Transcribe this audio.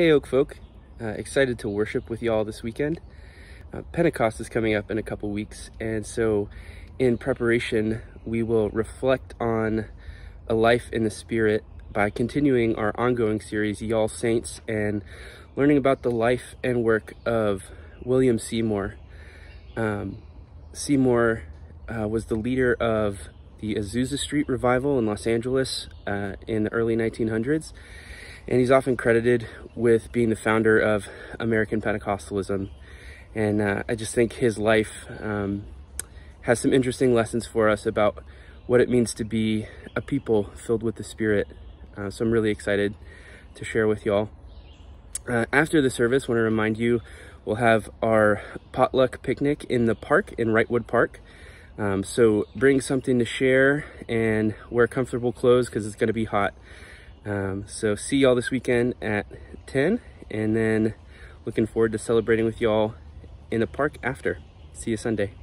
Hey Oak Folk, uh, excited to worship with y'all this weekend. Uh, Pentecost is coming up in a couple weeks and so in preparation we will reflect on a life in the spirit by continuing our ongoing series Y'all Saints and learning about the life and work of William Seymour. Um, Seymour uh, was the leader of the Azusa Street Revival in Los Angeles uh, in the early 1900s and he's often credited with being the founder of American Pentecostalism. And uh, I just think his life um, has some interesting lessons for us about what it means to be a people filled with the Spirit. Uh, so I'm really excited to share with y'all. Uh, after the service, I want to remind you we'll have our potluck picnic in the park in Wrightwood Park. Um, so bring something to share and wear comfortable clothes because it's going to be hot. Um, so see y'all this weekend at 10 and then looking forward to celebrating with y'all in the park after. See you Sunday.